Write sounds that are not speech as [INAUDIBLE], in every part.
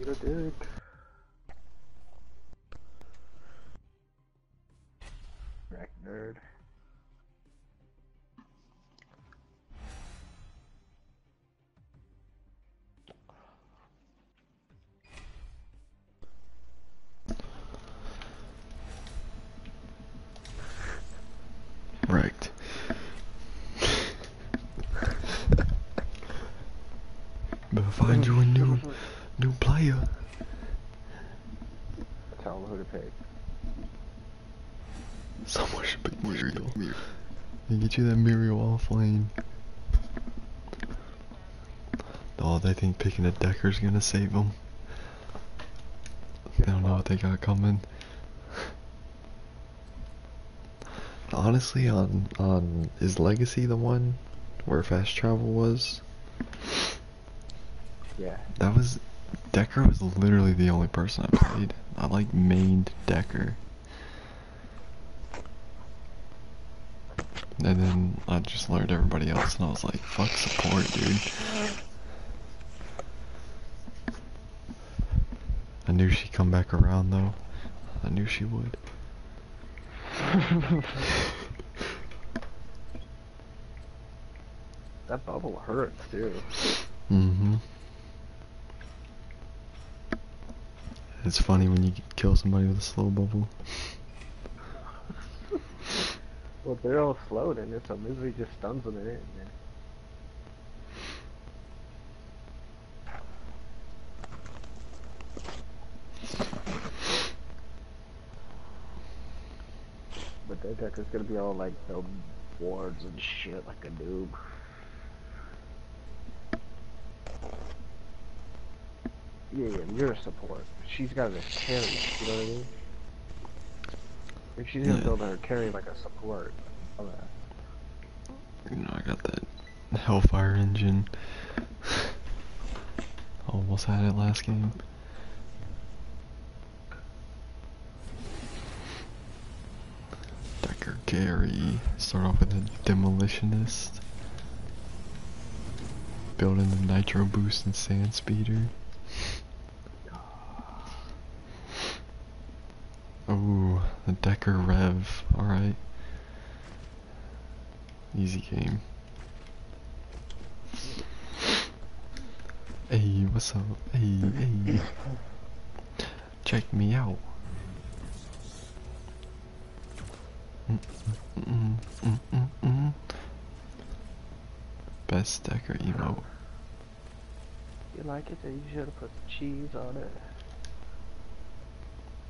Eat a dick. Nerd. Right. Better find you a new new player. Tell them who to pick. Someone should pick Muriel. They get you that Muriel offlane. Oh, they think picking a Dekker's gonna save them. They don't know what they got coming. Honestly, on on is Legacy the one where fast travel was? Yeah. That was Dekker was literally the only person I played. I like mained Dekker. And then I just learned everybody else and I was like, fuck support, dude. I knew she'd come back around though. I knew she would. [LAUGHS] That bubble hurts too. Mm-hmm. It's funny when you kill somebody with a slow bubble. Well, they're all slowed in it, so misery just stuns them in it. But their deck is gonna be all like the wards and shit like a noob. Yeah, yeah, you're a support. She's got a carry, you know what I mean? If she's gonna Yeah. build her carry like a support. Oh, okay. You know, I got that Hellfire engine. [SIGHS] Almost had it last game. Dekker Gary. Start off with a demolitionist. Building the nitro boost and sand speeder. Oh, the Dekker Rev. Alright. Easy game. Hey, what's up? Hey, hey. Check me out. Mm, mm, mm. Best Dekker emote. You like it? You should have put cheese on it.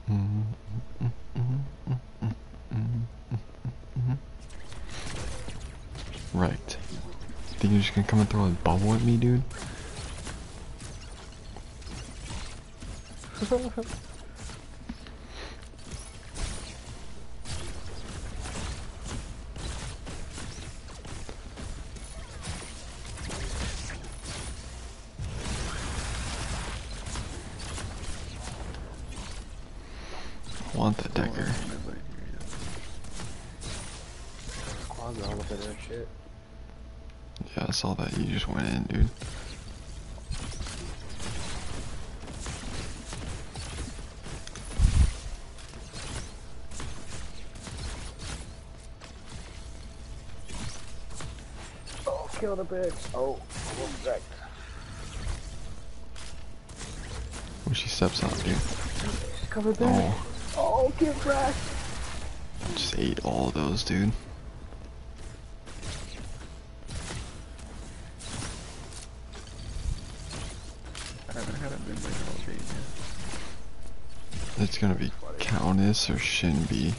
Mm, mm, mm, mm, mm, mm, mm, mm. Right. Think you're just gonna come and throw a bubble at me, dude? [LAUGHS] bitch. Oh, almost wrecked. When she steps out, dude. She's coming back. Oh, Oh, get wrecked. just ate all of those, dude. I haven't had a big break yet. It's gonna be Countess or Shinbi.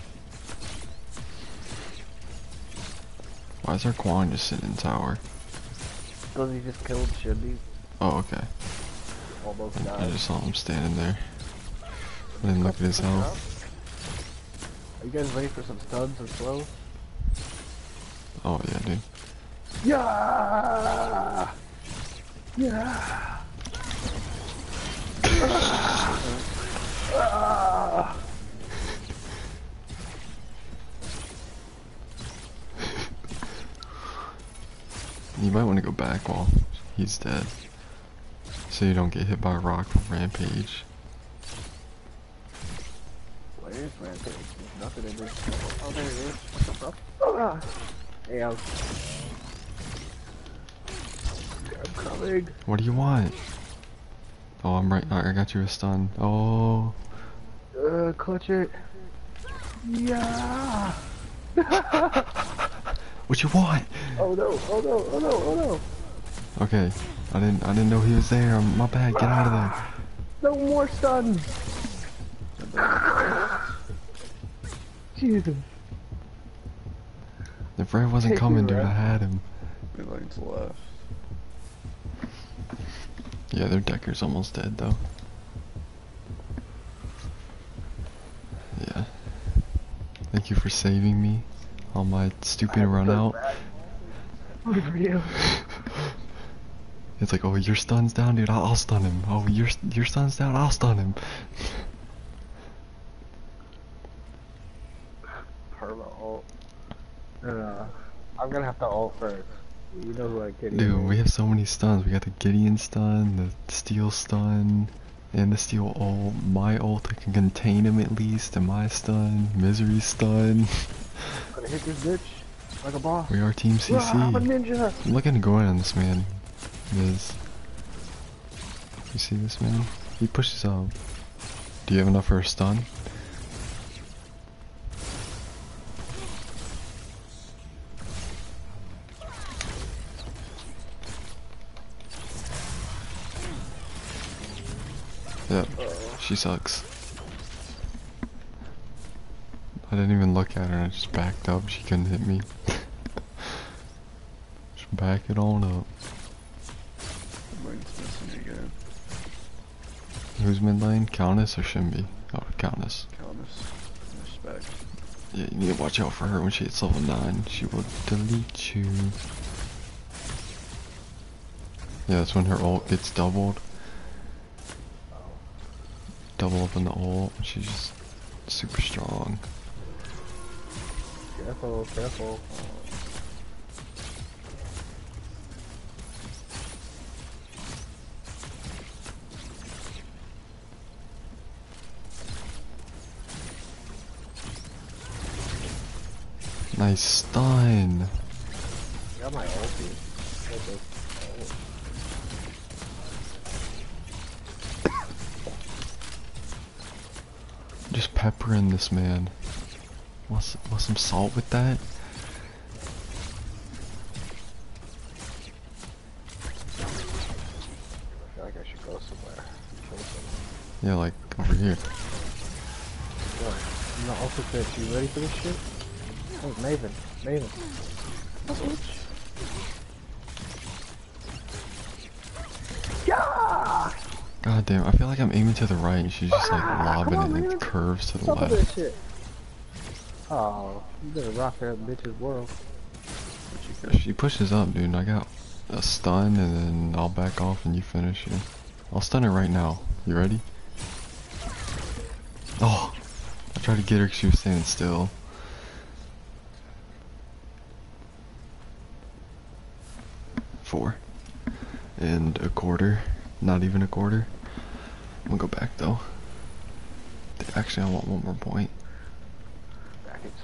Why is our Kwang just sitting in tower? Because he just killed Shinbi. Oh, okay. Almost I just saw him standing there. I didn't look at his health. Are you guys ready for some studs or slow? Oh, yeah, dude. Yeah! Yeah! [SIGHS] Ah! You might want to go back while he's dead. so you don't get hit by a rock from Rampage. Where is Rampage? There's nothing in this. Oh, there it is. What's up? Ah. Hey, I'm... I'm coming. What do you want? Oh, I'm right. I got you a stun. Oh, Uh, clutch it. Yeah. [LAUGHS] what you want? Oh no, oh no, oh no, oh no. Okay, I didn't. I didn't know he was there. Um, My bad. Get out of there. No more stun. Jesus. If Red wasn't Take coming, dude, Red. I had him. Mid lane's left. Yeah, their Dekker's almost dead though. Yeah. Thank you for saving me on my stupid run out. For [LAUGHS] you. It's like, oh, your stun's down, dude. I'll, I'll stun him. Oh, your your stun's down. I'll stun him. Perma ult. Uh, I'm gonna have to ult first. You know who I kid Dude, we have so many stuns. We got the Gideon stun, the steel stun, and the steel ult. My ult that can contain him at least, and my stun, misery stun. [LAUGHS] hit this bitch like a boss. We are Team Rah, I'm a CC. ninja. I'm looking to go in on this man. Miz. You see this man? He pushes up. Do you have enough for a stun? Yep, she sucks. I didn't even look at her, and I just backed up, she couldn't hit me. just back it on up. Lane's missing again. Who's mid lane? Countess or Shinbi? Oh, Countess. Countess. Respect. Yeah, you need to watch out for her when she hits level 9. She will delete you. Yeah, that's when her ult gets doubled. Double up in the ult. She's just super strong. Careful, careful. Nice stun. Got my ulti. Just peppering this man. Want, s- want some salt with that? I feel like I should go somewhere. Yeah, like over here. What? I'm not also fit. You ready for this shit? Oh, Maven. Maven. Yeah! God damn, I feel like I'm aiming to the right and she's just like Ah, lobbing on, it man. and curves to the Some of left. Oh, you better rock that bitch's world. She pushes up, dude, I got a stun and then I'll back off and you finish it. I'll stun her right now. You ready? Oh! I tried to get her 'cause she was standing still. Four. And a quarter. Not even a quarter. I'm gonna go back though. Actually, I want one more point.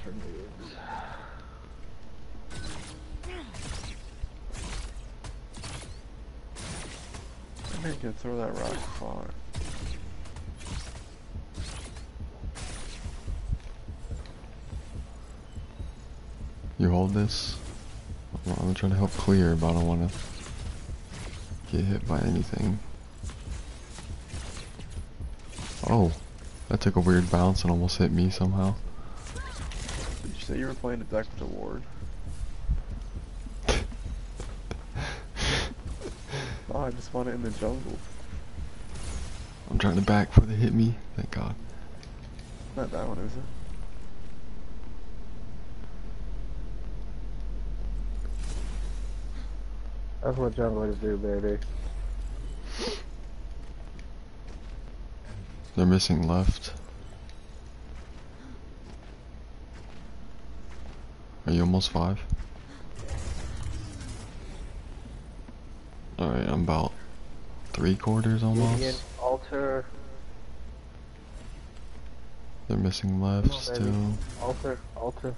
For noobs. I think you can throw that rock far. You hold this. I'm I'm trying to help clear, but I don't want to get hit by anything. Oh, that took a weird bounce and almost hit me somehow. Did you say you were playing a deck with a ward? [LAUGHS] Oh, I just want it in the jungle. I'm trying to back before they hit me. Thank God. Not that one, is it? That's what junglers do, baby. They're missing left. Are you almost five? Alright, I'm about three quarters almost. altar, They're missing left on, baby. still. altar, altar.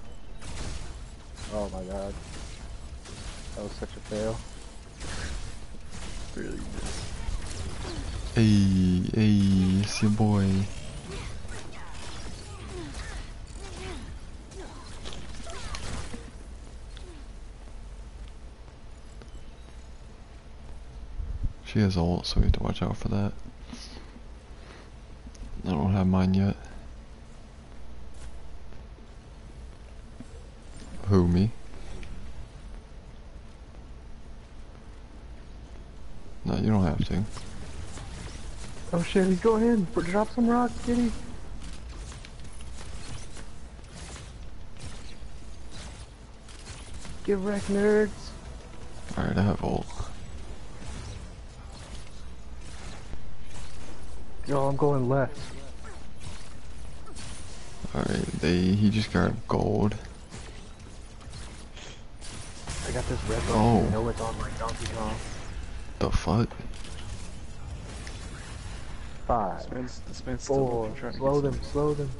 Oh my god. That was such a fail. Really missed. Hey, hey, it's your boy. She has ult, so we have to watch out for that. I don't have mine yet. Who, me? No, you don't have to. Oh shit, he's going in. Drop some rocks, kitty. Get wrecked, nerds. Alright, I have ult. Yo, I'm going left. Alright, they he just got gold. I got this red Oh. one. I know it's on my Donkey Kong. The fuck? Five, This man's, this man's four, looking, slow get them, slow them.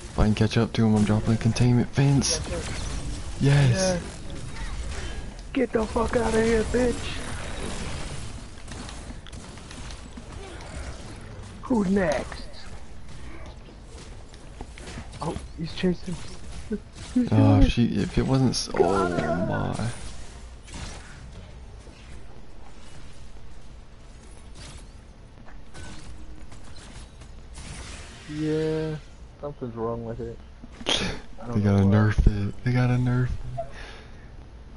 If I can catch up to him, I'm dropping a containment fence. Yes. Get the fuck out of here, bitch. Who's next? Oh, he's chasing. He's [LAUGHS] Oh, doing if it. she if it wasn't s oh my. Yeah, something's wrong with it. I They gotta nerf it. They gotta nerf it.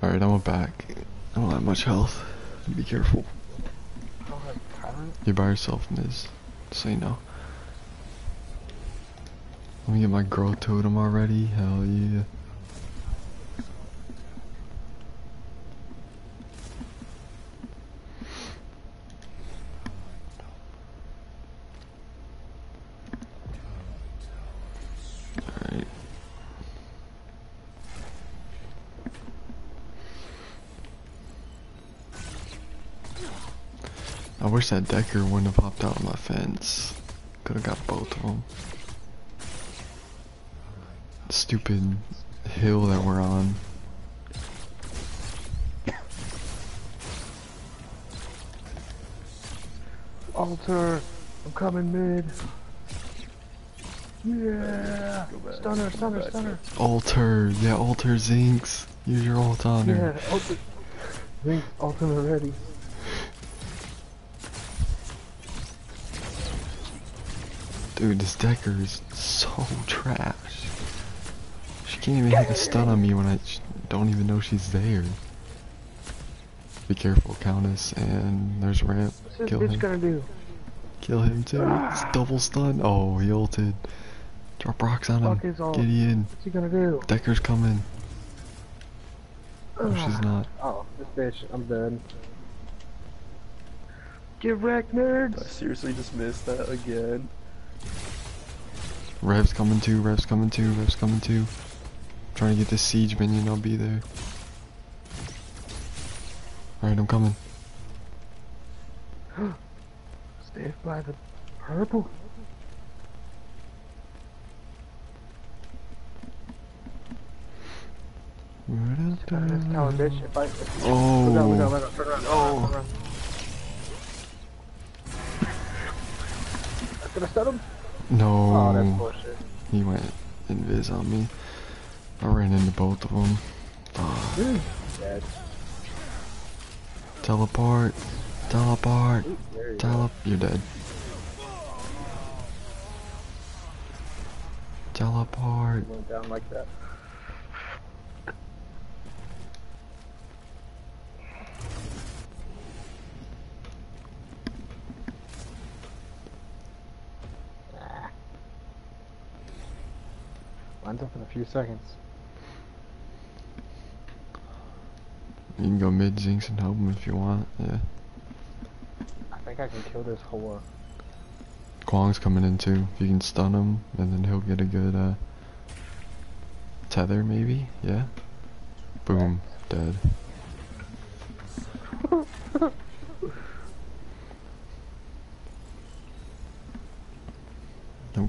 Alright, I'm back. I don't have much health. Be careful. I don't have talent. You're by yourself, Miz. Say know. Let me get my growth totem already. Hell yeah. That Dekker wouldn't have hopped out on my fence. Could have got both of them. Stupid hill that we're on. Alter, I'm coming mid. Yeah, stunner, stunner, stunner. Alter, yeah, Alter Zinx. Use your ult on her. Yeah, alter. Think ultimate ready. Dude, this Dekker is so trash. She can't even hit a stun on me when I don't even know she's there. Be careful, Countess, and there's ramp. What's this Kill bitch him. gonna do? Kill him too. Ah. It's double stun. Oh, he ulted. Drop rocks on him. Fuck his ult. Gideon. What's he gonna do? Dekker's coming. Oh, she's ah. not. Oh, this bitch, I'm dead. Get wrecked, I seriously just missed that again. Rev's coming too. Rev's coming too. Rev's coming too. Trying to get this siege minion. I'll be there. Alright, I'm coming. [GASPS] Stay by the purple. Got this talent, bitch. If I, if, Oh. Look out, look out, look out. Turn around, turn around, turn around. Did I stun him? Oh, that's No. bullshit. He went invis on me. I ran into both of them. Fuck. Dead. Teleport. Teleport. Ooh, there you go. Telep. You're dead. Teleport. Went down like that. In a few seconds. You can go mid Zinx and help him if you want. Yeah. I think I can kill this whore. Kwang's coming in too. If you can stun him, and then he'll get a good uh, tether, maybe. Yeah. Boom. Dead.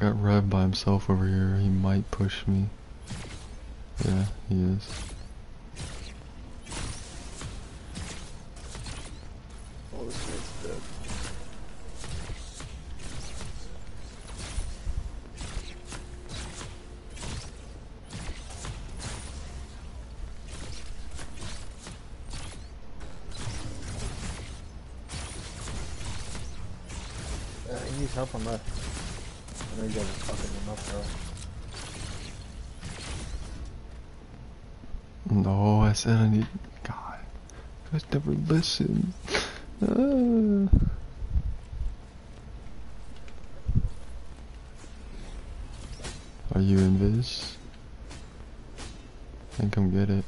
Got Rev by himself over here. He might push me. Yeah, he is. Oh, this guy's dead. Uh, needs help on left. I know you guys are fucking him up, bro. No, I said I need. God, you guys never listen. Ah. Are you in Viz? Then come get it.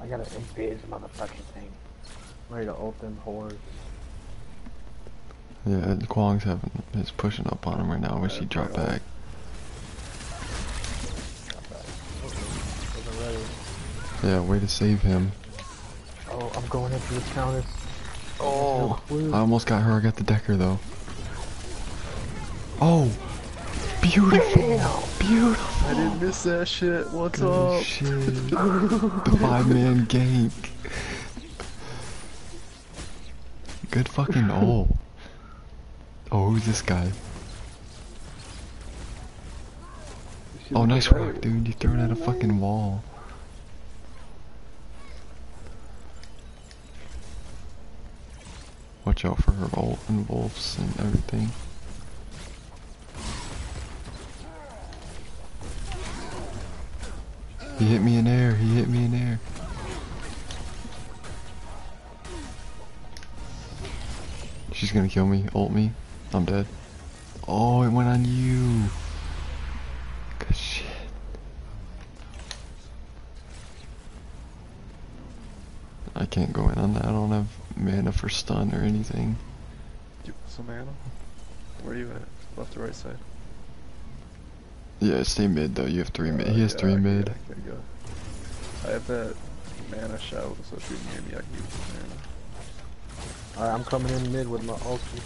I got an invis motherfucking thing. I'm ready to ult them whores. Yeah, Kwang's having is pushing up on him right now. I wish he'd drop back. Drop back. Okay. Wasn't ready. Yeah, way to save him. Oh, I'm going into the countess. Oh, clue. I almost got her. I got the Dekker though. Oh, beautiful, beautiful. I didn't miss that shit. What's Good up? shit. the five man [LAUGHS] gank. Good fucking ult. Oh, who's this guy? Oh, nice work, dude. You threw it at a fucking wall. Watch out for her ult and wolves and everything. He hit me in air. He hit me in air. She's gonna kill me. Ult me. I'm dead. Oh, it went on you. Good shit. I can't go in on that. I don't have mana for stun or anything. You some mana? Where are you at? Left or right side? Yeah, stay mid though. You have three mid. He oh, has Okay, three okay, mid. Okay, go. I have that mana shout, so if you're near me, I can use some mana. Alright, I'm coming in mid with my ulti.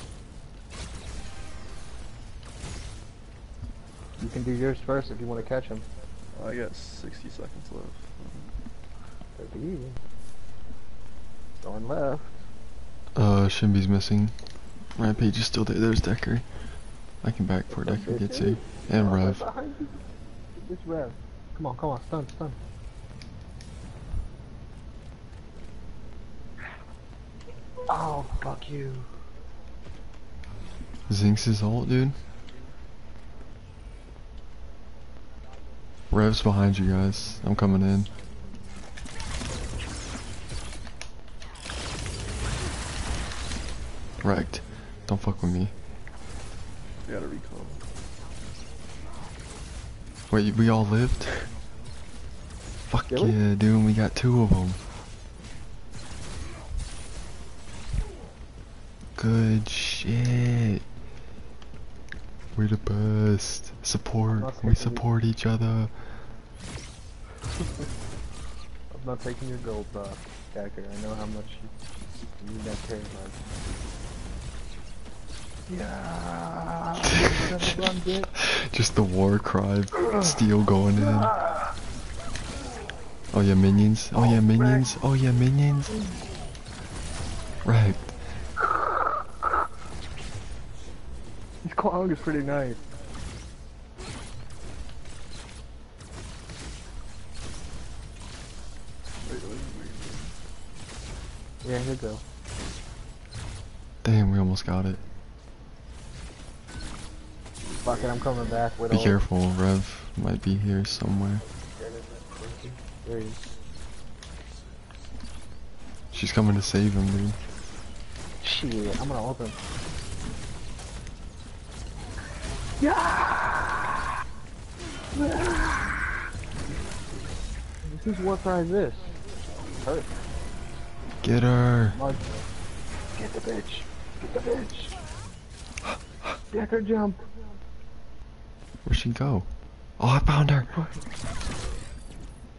Can do yours first if you want to catch him. I got 60 seconds left. That'd be easy. Going left. Uh, Shinbi's missing. Rampage is still there. There's Dekker. I can back before Dekker gets bitches? here. And Oh, right Rev. behind you. It's Rev. Come on, come on, stun, stun. Oh, fuck you. Zinx is ult, dude. Rev's behind you guys. I'm coming in. Wrecked. Don't fuck with me. You gotta recall. Wait, we all lived? Fuck we? yeah, dude. We got two of them. Good shit. We're the best. Support. We taking you- support each other. I'm not taking your gold, uh, bro. Jacker, I know how much you, you need that carry. Yeah. Run. [LAUGHS] Just the war cry. Steel going in. Oh yeah, minions. Oh yeah, minions. Oh yeah, minions. Right. This Kong is pretty nice. Yeah, here you go. Damn, we almost got it. Fuck it, I'm coming back with Be all- careful, Rev might be here somewhere. There he is. She's coming to save him, dude. Shit, I'm gonna open. Yeah! Whose war cry is this? Hurt. Get her. Get the bitch. Get the bitch. Dekker jump. Where'd she go? Oh, I found her. Oh.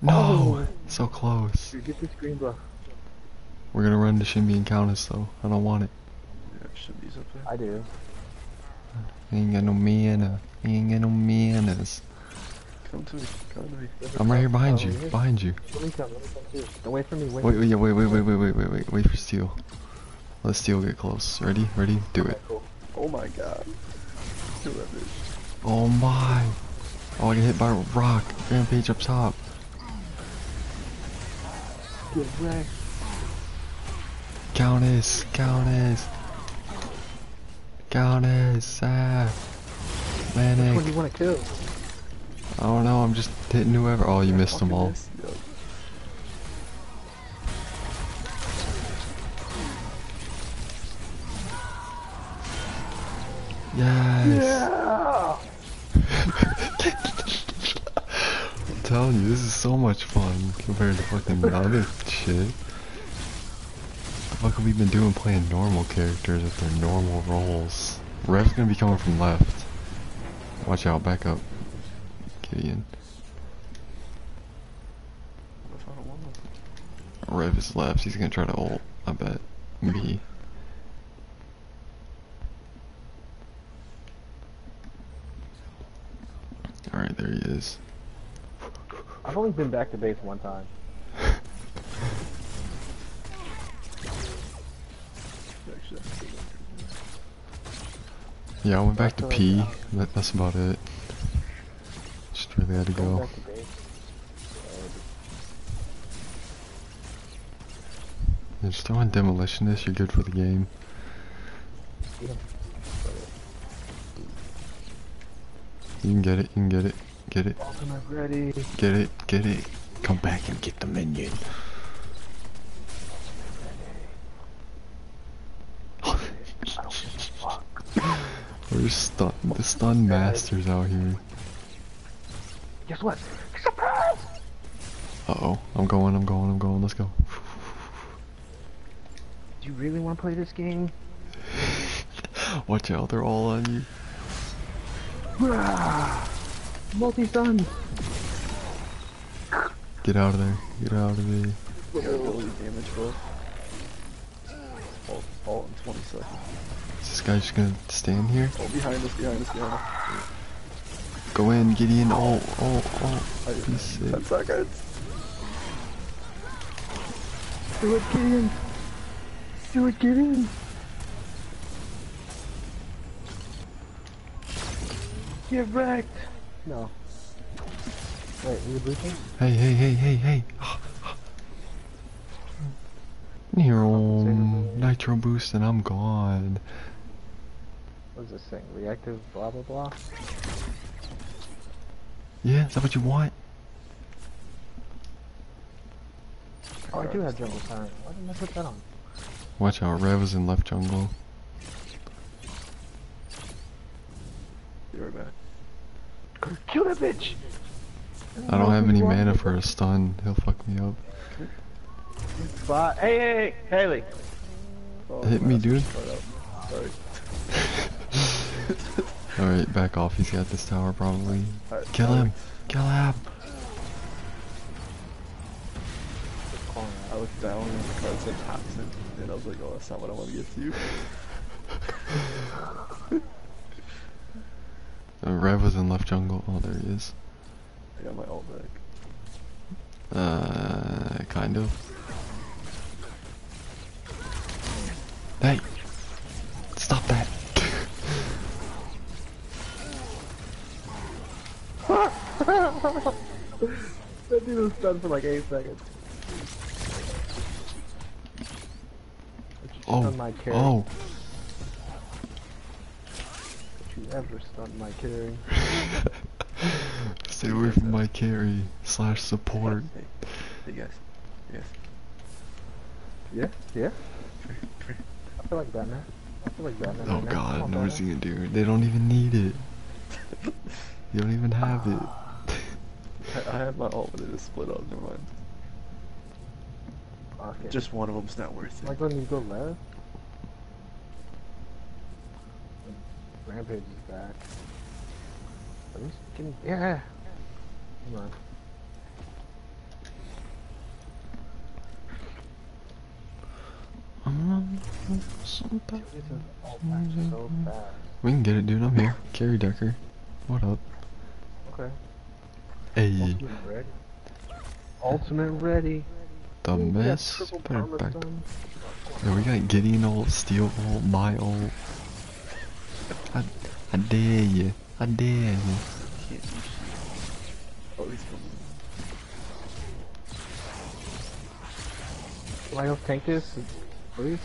No, so close. Dude, get this green buff. We're gonna run to Shinbi and Countess though. I don't want it. Yeah. Should be up there. I do. Ain't got no mana. Ain't got no manners. Come to me. Come to me. I'm right here behind Oh, you. here? Behind you. Let me come, let me come too. Don't wait for me, wait. Wait, wait, yeah, wait, wait, wait, wait, wait, wait, wait, wait for Steel. Let Steel get close. Ready? Ready? Do it. Oh my god. Kill that bitch. Oh my! Oh, I get hit by a rock. Rampage up top. Get wrecked. Countess, Countess. Countess, ah. Which one do Manic. you want to kill? I don't know, I'm just hitting whoever. Oh, you missed them all. miss. Yes! Yeah! [LAUGHS] I'm telling you, this is so much fun compared to fucking the [LAUGHS] other shit. What have we been doing playing normal characters with their normal roles? Rev's gonna be coming from left. Watch out, back up. Gideon. I found a one. Rev is left, he's gonna try to ult, I bet. Me. Alright, there he is. I've only been back to base one time. Actually, I have to go Yeah, I went back to That's P. That, that's about it. Just really had to go. back to base. Yeah, just throw in demolitionist, you're good for the game. Yeah. You can get it, you can get it, get it, get it, get it. Come back and get the minion. I don't give a fuck. We're stun, the stun masters out here. Guess what? Surprise! Uh oh, I'm going, I'm going, I'm going, let's go. Do you really want to play this game? [SIGHS] Watch out, they're all on you. [SIGHS] Multi stun. Get out of there, get out of there. Your damage, bro. All, all in 20 seconds. Is this guy just gonna stand here? Oh, behind us, behind us, behind us. Go in, Gideon, oh, oh, oh. I, He's sick. 10 seconds. Do it, Gideon. Do it, Gideon. Get wrecked. No. Wait, are you bleaching? Hey, hey, hey, hey, hey. Nero, nitro boost and I'm gone. What is this thing? Reactive blah blah blah? Yeah, is that what you want? Oh, I do have jungle time. Why didn't I put that on? Watch out, Rev is in left jungle. Be right back. Kill that bitch! I don't have any mana for a stun. He'll fuck me up. But, hey, hey, hey, Haley! Oh, Hit me, dude. Sorry. [LAUGHS] Alright, back off. He's got this tower probably. Kill sorry. him. Kill him. I looked down and the card said toxin, and I was like, oh, that's not what I want to get to you. [LAUGHS] Uh, Rev was in left jungle. Oh, there he is. I got my ult back. Uh, kind of. Hey! Stop that! That dude was stunned for like 8 seconds. Oh, my carry. oh! Don't you ever stun my carry. [LAUGHS] Stay away from my carry slash support. Hey, hey guys. Yes. Yeah? Yeah? I feel like Batman. I feel like Batman. Oh right. God, on, no Batman. gonna do. They don't even need it. You don't even have it. I, have my ult, but it just split up. Never mind. Fuck it. Just one of them's not worth Am I it. going to go left? Rampage is back. At least can yeah. Come on. Something. This is all back so. We can get it, dude. I'm here. Carry Dekker. What up? Okay. Hey, Ultimate ready. Ultimate the Ooh, mess. Better back. Yeah, we got Gideon ult, Steel ult, my ult. I, I dare you. I dare you. Can't do shit. He's coming. Somebody else tank this, please.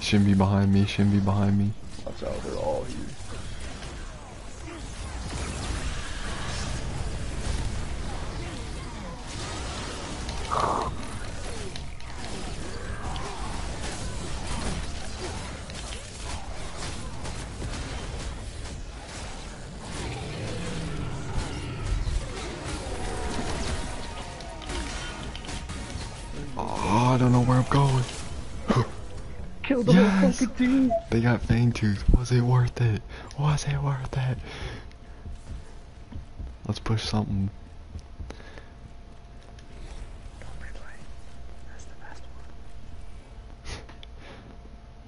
Shouldn't be behind me. Shouldn't be behind me. Worth it? Was it worth it? Let's push something. That's the best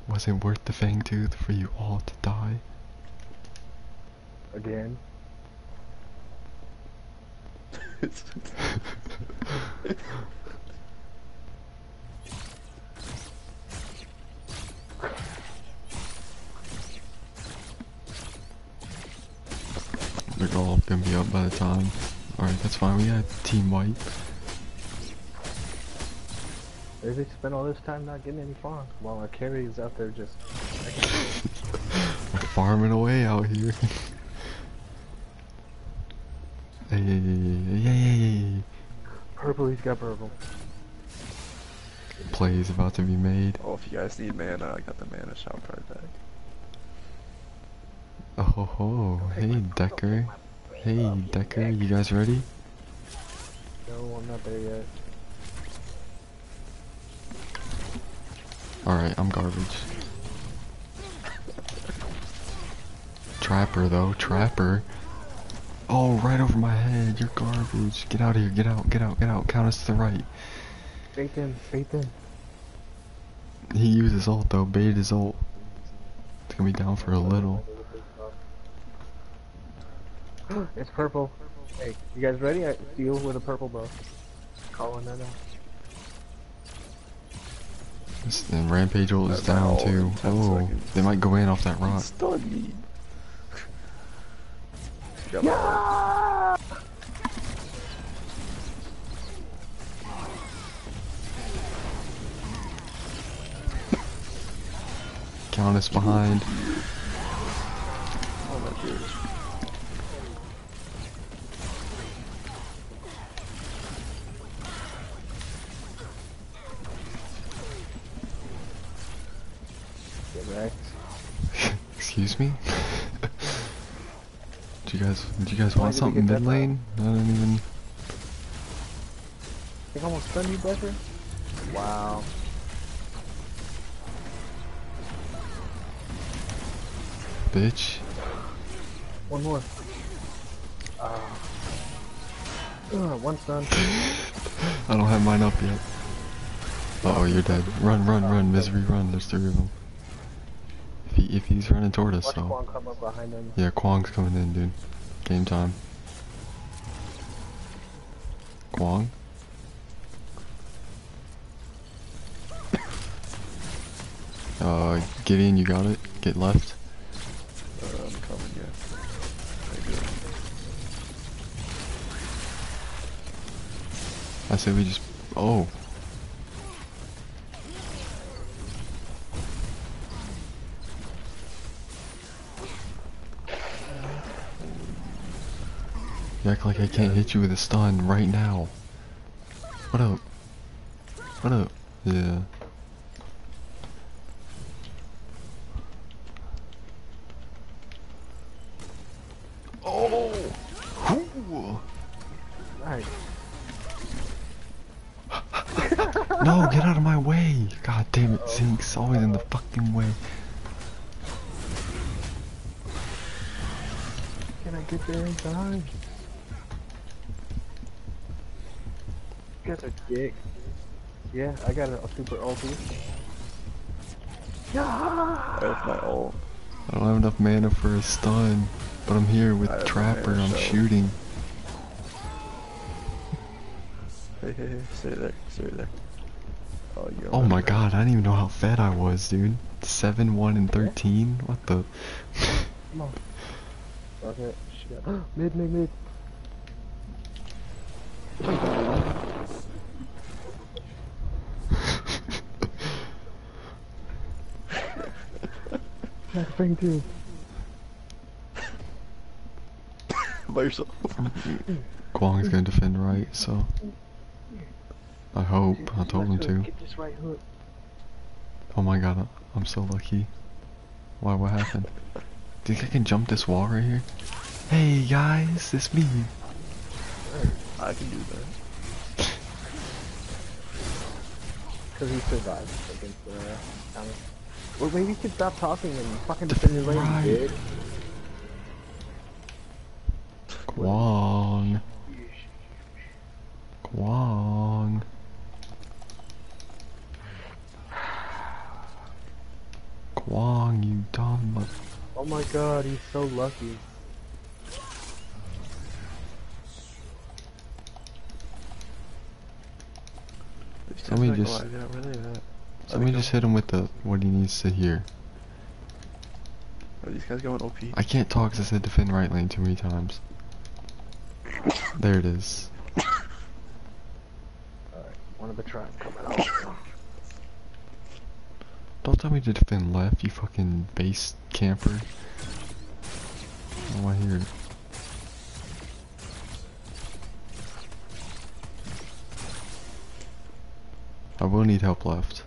Was it worth the fang tooth for you all to die? Again. [LAUGHS] [LAUGHS] They're all gonna be up by the time. Alright, that's fine. We got team white. They they spend all this time not getting any farm while our carry is out there just. [LAUGHS] Farming away out here. [LAUGHS] hey, hey. Purple, he's got purple. Play is about to be made. oh, if you guys need mana, I got the mana shop right back. Oh ho ho. Hey, Dekker. Hey, Dekker. You guys ready? No, I'm not there yet. Alright, I'm garbage. Trapper though, Trapper. Oh, right over my head, you're garbage. Get out of here, get out, get out, get out. Countess to the right. Faith in, faith in. He uses ult though, bait his ult. It's gonna be down for a little. [GASPS] it's purple. Hey, you guys ready? I deal with a purple bow. Calling that out. This- And Rampage ult is That's down too. Oh, seconds. they might go in off that rock. stunned me. Got my ult. Countess behind. Oh, that wrecked. [LAUGHS] Excuse me? [LAUGHS] do you guys, do you guys Why want something mid lane? I don't even. I think I almost stunned you, Becker. Wow. Bitch. One more. Uh, uh, one stun. [LAUGHS] I don't have mine up yet. Uh oh, you're dead. Run, run, run, misery, run. There's three of them. If, he's running toward us, Watch so. Kwang come up behind him. Yeah, Kwang's coming in, dude. Game time. Kwong? [COUGHS] Uh, get in, you got it. Get left. Uh, I'm coming, yeah. Very good. I say we just. Oh. Act like I can't hit you with a stun right now. What up? What up? Yeah. Oh! Ooh. Nice. No, get out of my way! God damn it, Zinx's always in the fucking way. Can I get there in time? Guys are dick. Yeah, I got a, a super ulti. That's my ult. I don't have enough mana for a stun, but I'm here with I Trapper. I'm so- shooting. Hey, hey, hey, stay there, stay there. Oh, you Oh my god, I didn't even know how fed I was, dude. 7, 1, and 13? What the? Come on. Fuck it. Shit. [GASPS] mid, mid, mid. Back bang too. By yourself. [LAUGHS] Kwang's gonna defend right, so. I hope. I told him to. Get this right hook. Oh my god, I- I'm so lucky. Why, what happened? Think I can jump this wall right here? Hey guys, it's me. I can do that. [LAUGHS] Because he survived against the uh, counter. Well, maybe you should stop talking and fucking defend your lane, Right. you bitch. Kwang. Kwang. Kwang, you dumb. mu- Oh my god, he's so lucky. Let me guys are just- alive, Yeah, really that. Let me just hit him with the what he needs to hear. Are these guys going OP? I can't talk because I said defend right lane too many times. There it is. Alright, one of the trap coming out. Don't tell me to defend left, you fucking base camper. Oh, I hear it. I will need help left.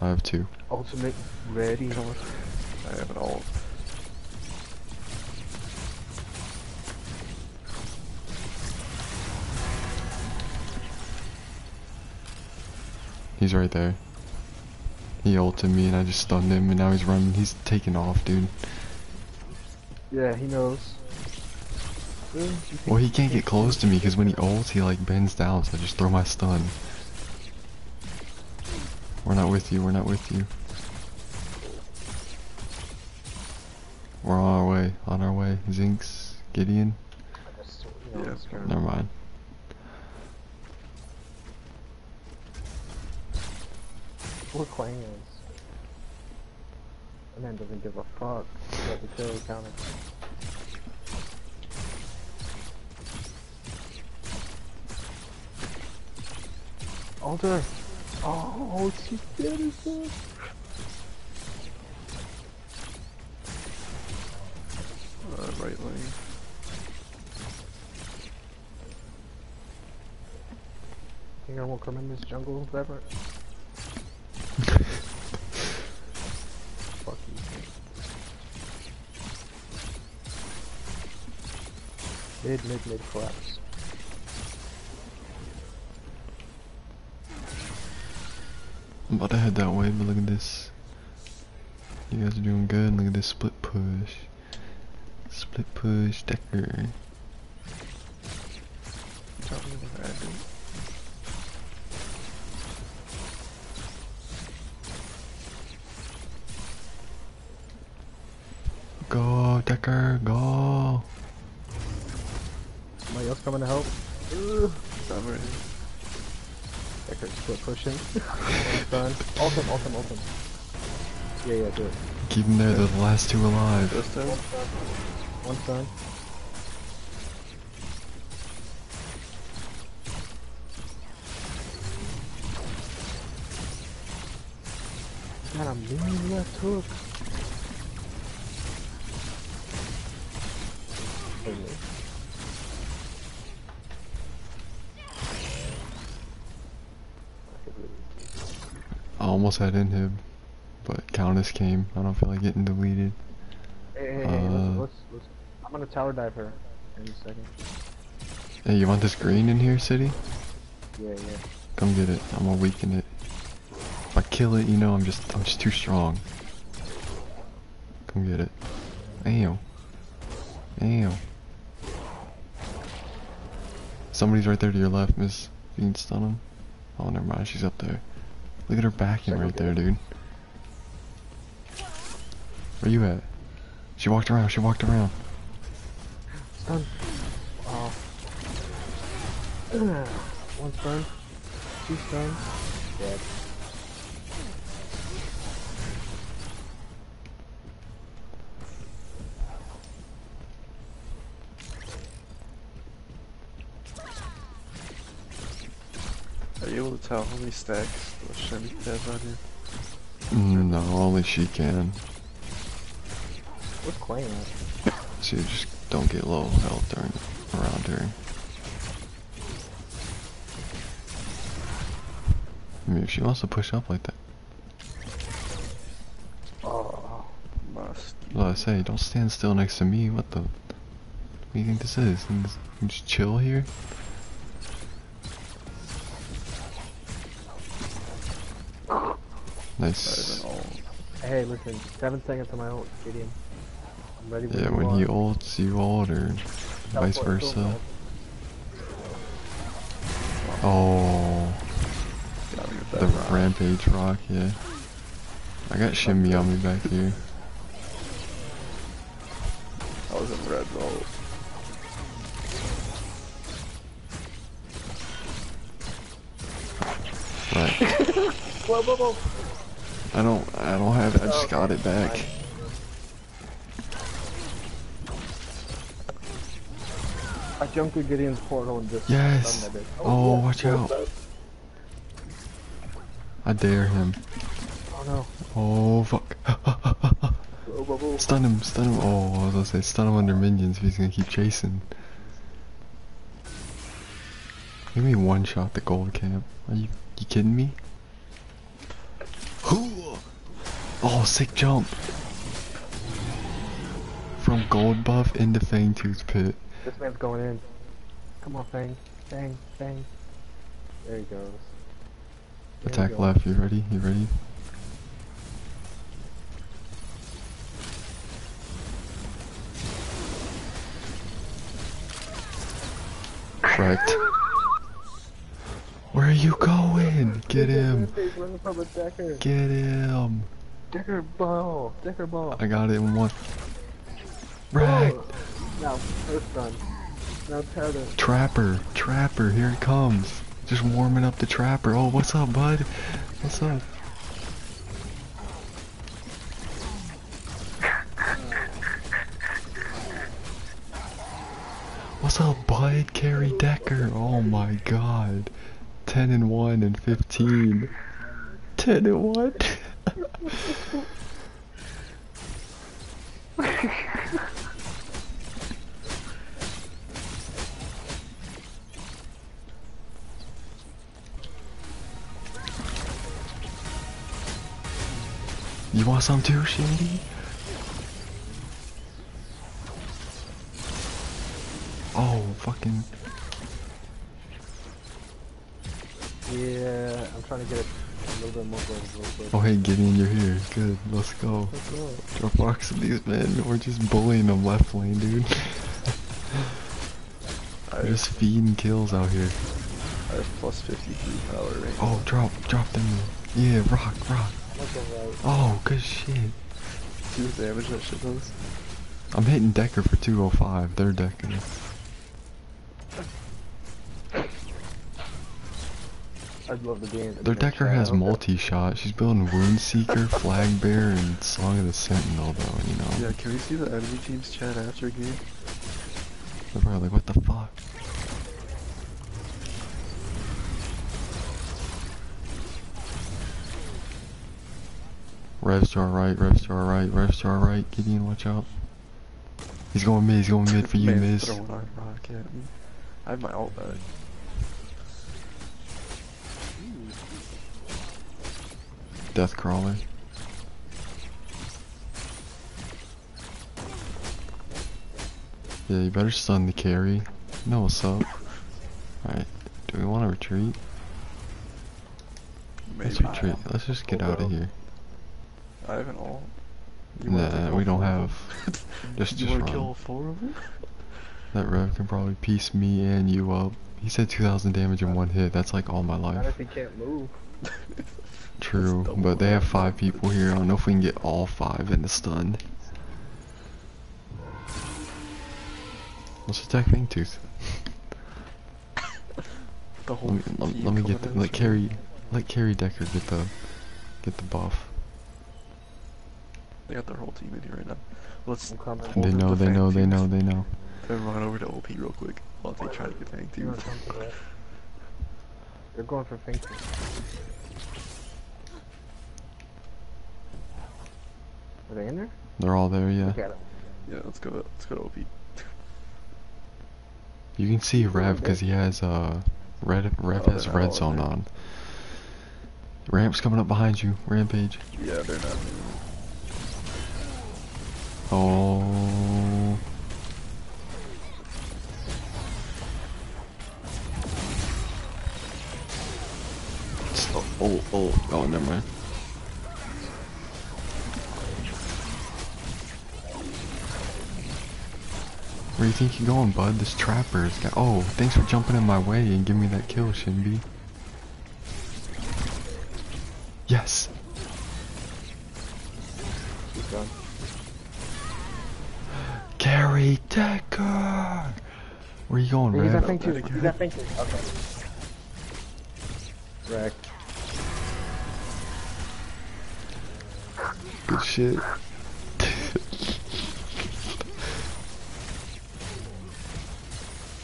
I have two. Ultimate ready. I have an ult. He's right there. He ulted me and I just stunned him and now he's running. He's taking off, dude. Yeah, he knows. Really? You think Well, he can't get close to me because when he ults, he like bends down, so I just throw my stun. We're not with you, we're not with you. We're on our way, on our way. Zinx, Gideon. Yeah, Never mind. Four clans. That man doesn't give a fuck about the kill counter. Alter! Oh, she's fuck! Uh, right lane. I won't come in this jungle ever? Fuck you. Mid, mid, mid collapse. I'm about to head that way, but look at this. You guys are doing good. Look at this split push. Split push, Dekker. Tell me what Go, Dekker, go. Somebody else coming to help? Ugh. I'm right here. Dekker split pushing. [LAUGHS] One done. Ultim, ultim, ultim. Yeah, yeah, do it. Keep them there. They're the last two alive. This time? One done. Got a million left hook. Had inhib, but Countess came. I don't feel like getting deleted. Hey, hey, hey, Uh, let's, let's, let's, I'm gonna tower dive her in a second. Hey, you want this green in here, City? Yeah, yeah. Come get it. I'm gonna weaken it. If I kill it, you know I'm just I'm just too strong. Come get it. Damn. Damn. Somebody's right there to your left, Miss. You can stun him. Oh, never mind. She's up there. Look at her backing right there, dude. Where you at? She walked around. She walked around. Stun. Oh. [CLEARS THROAT] One stun. Two stun. Dead. Are you able to tell how many stacks has on you? Mm, No, only she can. What's Kwang at? So you just don't get low health during around her. I mean, if she wants to push up like that, Oh, must. well, I say, don't stand still next to me. What the? What do you think this is? You just chill here? Nice. Not even all. Hey, listen. Seven seconds to my ult. Gideon. I'm ready when Yeah, when he ults, you ult, or vice versa. Oh, Gotta get that the rock. rampage rock, yeah. I got shimmy on me back here. I was in red roll. Right. [LAUGHS] Whoa, whoa, whoa. I don't, I don't have it. I just got it back. I jumped through Gideon's portal and just Yes. bitch. Oh, yes, watch out. I dare him. Oh no. Oh fuck. Stun him, stun him. Oh, I was gonna say stun him under minions if he's gonna keep chasing. Give me one shot the gold camp. Are you, you kidding me? Oh, sick jump. From gold buff into Fangtooth pit. This man's going in. Come on, Fang. Fang, Fang. There he goes. There Attack go. left, you ready? You ready? Correct. [LAUGHS] Where are you going? Get him. He's running from a Dekker. Get him. Dekker ball. Dekker ball. I got it in one. Rack. Oh. Now, first done. Now tether. Trapper. Trapper. Here it comes. Just warming up the trapper. Oh, what's up, bud? What's up? What's up, bud? Carrie Dekker. Oh my god. 10 and 1 and 15. 10 and 1. [LAUGHS] you want some too, Shady? Oh, fucking. Yeah, I'm trying to get it Oh, hey, Gideon, you're here. Good, let's go. Let's go. Drop rocks at these men. We're just bullying them left lane, dude. [LAUGHS] I We're just feeding kills out here. I have plus 53 power right Oh, drop, drop them. Yeah, rock, rock. Oh, good shit. See the damage that shit does? I'm hitting Dekker for 205. They're Dekker. I'd love to be in Their Dekker has multi-shot. She's building Wound Seeker, Flag Bearer, and Song of the Sentinel, though, you know? Yeah, can we see the enemy team's chat after a game? They're probably like, what the fuck? Revs to our right, revs to our right, revs to our right. Gideon, watch out. He's going mid, he's going mid for you, Man's Miz. throwing our rock. I have my ult back. Death Crawler. Yeah, you better stun the carry. Know what's up. Alright, do we want to retreat? Let's Maybe. retreat. Let's just get out of here. I have an ult. You Nah, we don't have. Just, [LAUGHS] you just run. kill all four of them? That Rev can probably piece me and you up. He said 2,000 damage in one hit. That's like all my Not life. if he can't move. [LAUGHS] True, but they have five people here. I don't know if we can get all five in the stun. Let's attack Fangtooth. [LAUGHS] The whole Let me, let, team let me get the, let for- Carrie let Carrie Dekker get the get the buff. They got their whole team in here right now. Let's I'm coming. Hold They know, the they know, they know, they know. everyone run over to OP real quick while they try to get tanked You too. wanna come to that? They're going for Finky. Are they in there? They're all there, yeah. Look at 'em. Yeah, let's go. Let's go to OP. You can see Rev because he has uh red Rev Oh, has they're red zone there. on. Ramp's coming up behind you, Rampage. Yeah, they're not. Oh, oh, oh, oh, oh, never mind. Where do you think you're going, bud? This trapper's got. Oh, thanks for jumping in my way and giving me that kill, Shinbi. Yes. Keep going. Gary Dekker. Where you going, Hey, he's Rev? got Finky. Rev. He's got Okay. Wreck. Shit.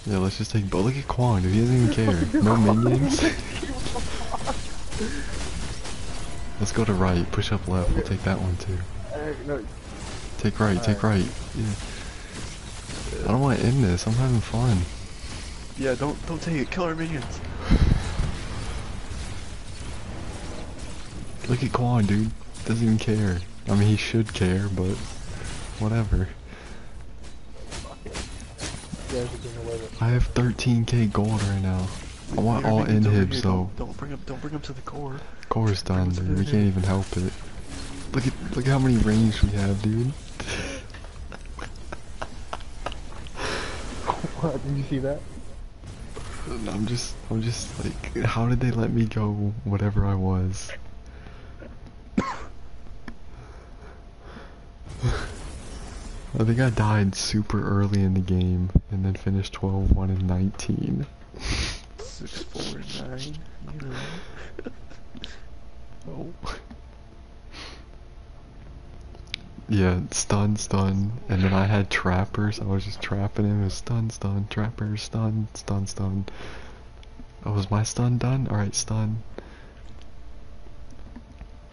yeah, let's just take. But look at Kwang, dude. He doesn't even care. [LAUGHS] No minions. let's go to right. Push up left. We'll take that one too. Take right. Take right. Yeah. I don't want to end this. I'm having fun. Yeah, don't don't take it. Kill our minions. Look at Kwang, dude. Doesn't even care. I mean, he should care, but whatever. you guys are getting away with I have 13k gold right now. I want all minions over inhibs though. Don't, don't bring them. Don't bring them to the core. Core's done, dude. We can't even help it. Look at look at how many range we have, dude. [LAUGHS] What? Did you see that? I'm just I'm just like how did they let me go whatever I was? [LAUGHS] I think I died super early in the game and then finished 12, 1, and 19. Six, four, nine. You know. Oh. Yeah, stun, stun, and then I had trappers. I was just trapping him. It was stun, stun, trappers, stun, stun, stun. Oh, was my stun done? All right, stun.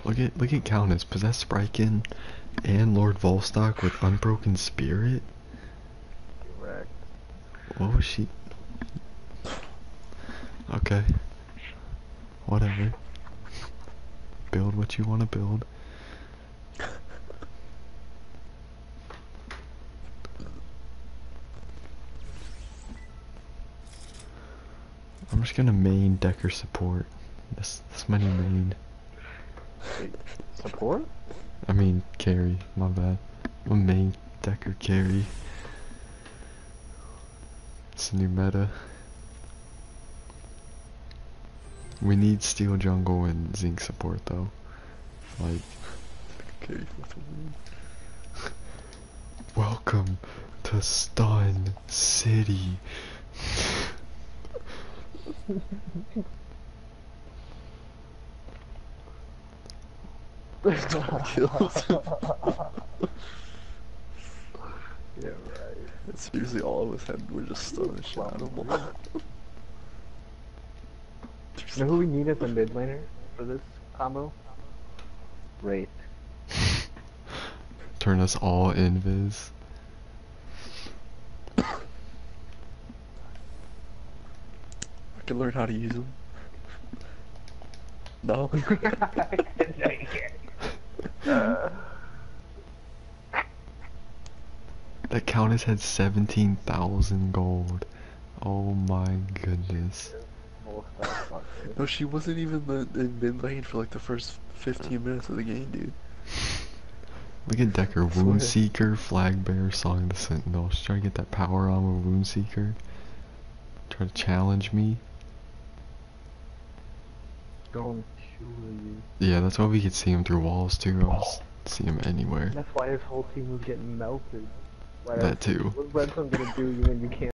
Look at look at Countess, possessed Spriken, and Lord Volstock with Unbroken Spirit. Wreck. What was she? Okay. Whatever. Build what you want to build. I'm just gonna main Dekker support. This that's my new main. Wait, support? I mean carry. My bad. I'm main Dekker carry. It's a new meta. We need steel jungle and Zinx support though. Like, Okay, what's the win? [LAUGHS] welcome to Stun City. [LAUGHS] kills. Yeah, right. It's usually all of us had. We're just stunned the shit out. You know who we need as a mid laner for this combo? Wraith. Turn us all invis. I can learn how to use them. No. [LAUGHS] uh, [LAUGHS] That Countess had 17,000 gold. Oh my goodness. most of that fuck, dude. no, she wasn't even in mid lane for like the first 15 minutes of the game, dude. Look at Dekker, [LAUGHS] Wound Seeker, Flag Bearer, Song of the Sentinel. She's trying to get that power on with Wound Seeker. Try to challenge me. Don't kill you. Yeah, that's why we could see him through walls too. I was see him anywhere. That's why his whole team was getting melted. That too. What's Redstone gonna do when you can't